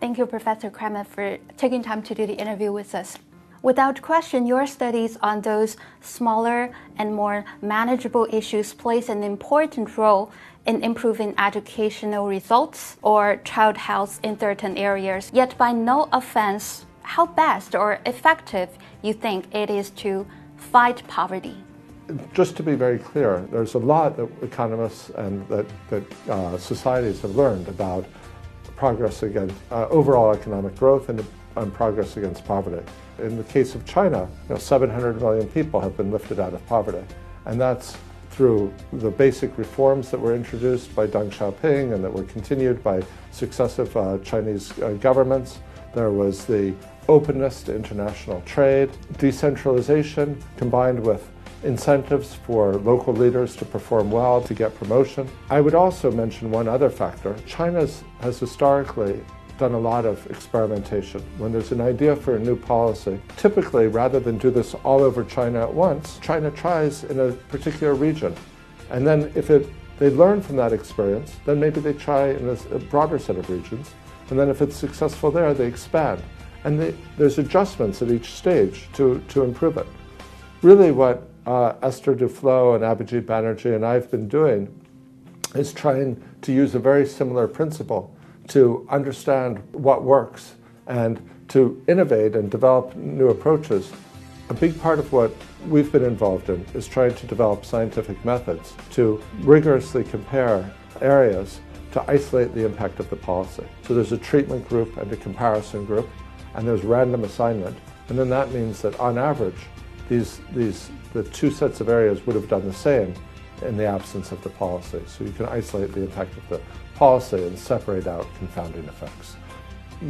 Thank you, Professor Kremer, for taking time to do the interview with us. Without question, your studies on those smaller and more manageable issues plays an important role in improving educational results or child health in certain areas. Yet, by no offense, how best or effective you think it is to fight poverty? Just to be very clear, there's a lot that economists and that, that uh, societies have learned about progress against uh, overall economic growth and, and progress against poverty. In the case of China, you know, 700 million people have been lifted out of poverty. And that's through the basic reforms that were introduced by Deng Xiaoping and that were continued by successive uh, Chinese uh, governments. There was the openness to international trade, decentralization combined with incentives for local leaders to perform well, to get promotion. I would also mention one other factor. China has historically done a lot of experimentation. When there's an idea for a new policy, typically rather than do this all over China at once, China tries in a particular region. And then if it, they learn from that experience, then maybe they try in a, a broader set of regions. And then if it's successful there, they expand. And they, there's adjustments at each stage to, to improve it. Really what uh, Esther Duflo and Abhijit Banerjee and I've been doing is trying to use a very similar principle to understand what works and to innovate and develop new approaches. A big part of what we've been involved in is trying to develop scientific methods to rigorously compare areas to isolate the impact of the policy. So there's a treatment group and a comparison group, and there's random assignment. And then that means that on average, these, these, the two sets of areas would have done the same in the absence of the policy. So you can isolate the impact of the policy and separate out confounding effects.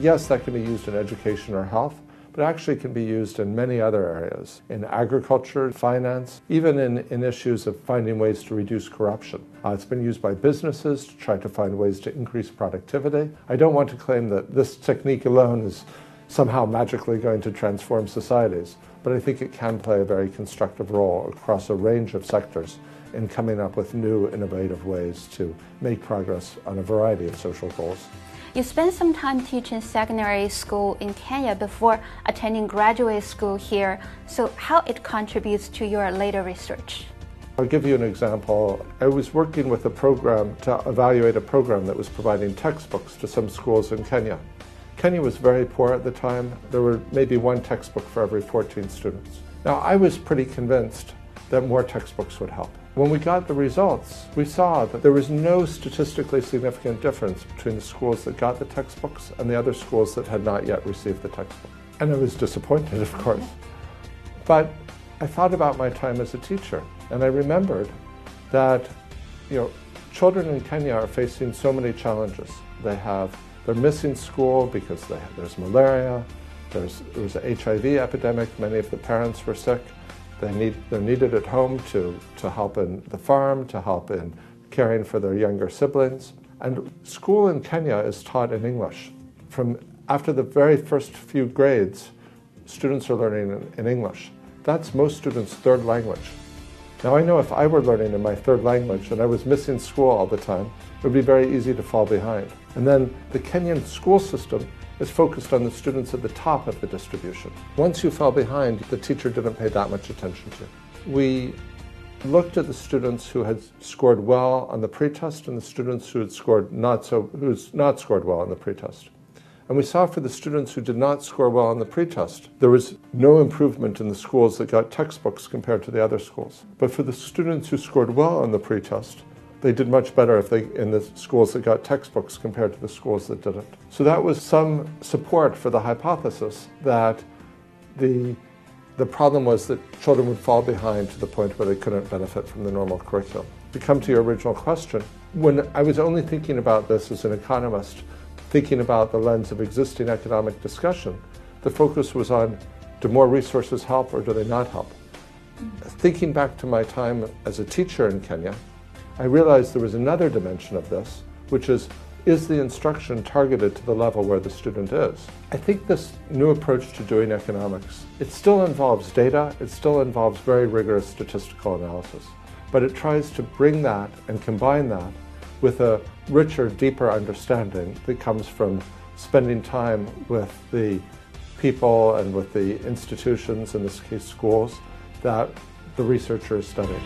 Yes, that can be used in education or health, but actually can be used in many other areas in agriculture, finance, even in, in issues of finding ways to reduce corruption. Uh, it's been used by businesses to try to find ways to increase productivity. I don't want to claim that this technique alone is somehow magically going to transform societies, but I think it can play a very constructive role across a range of sectors in coming up with new innovative ways to make progress on a variety of social goals. You spent some time teaching secondary school in Kenya before attending graduate school here, so how it contributes to your later research? I'll give you an example. I was working with a program to evaluate a program that was providing textbooks to some schools in Kenya. Kenya was very poor at the time. There were maybe one textbook for every 14 students. Now, I was pretty convinced that more textbooks would help. When we got the results, we saw that there was no statistically significant difference between the schools that got the textbooks and the other schools that had not yet received the textbook. And I was disappointed, of course. But I thought about my time as a teacher, and I remembered that, you know, children in Kenya are facing so many challenges. They have, they're missing school because have, there's malaria, there's, there's an HIV epidemic, many of the parents were sick. They need, they're needed at home to, to help in the farm, to help in caring for their younger siblings. And school in Kenya is taught in English. From after the very first few grades, students are learning in, in English. That's most students' third language. Now I know if I were learning in my third language and I was missing school all the time, it would be very easy to fall behind. And then the Kenyan school system is focused on the students at the top of the distribution. Once you fell behind, the teacher didn't pay that much attention to. We looked at the students who had scored well on the pretest and the students who had scored not so who's not scored well on the pretest. And we saw for the students who did not score well on the pretest, there was no improvement in the schools that got textbooks compared to the other schools. But for the students who scored well on the pretest, they did much better if they in the schools that got textbooks compared to the schools that didn't. So that was some support for the hypothesis that the the problem was that children would fall behind to the point where they couldn't benefit from the normal curriculum. To come to your original question, when I was only thinking about this as an economist, thinking about the lens of existing economic discussion, the focus was on do more resources help or do they not help? Thinking back to my time as a teacher in Kenya, I realized there was another dimension of this, which is is the instruction targeted to the level where the student is? I think this new approach to doing economics, it still involves data, it still involves very rigorous statistical analysis, but it tries to bring that and combine that with a richer, deeper understanding that comes from spending time with the people and with the institutions, in this case schools, that the researcher is studying.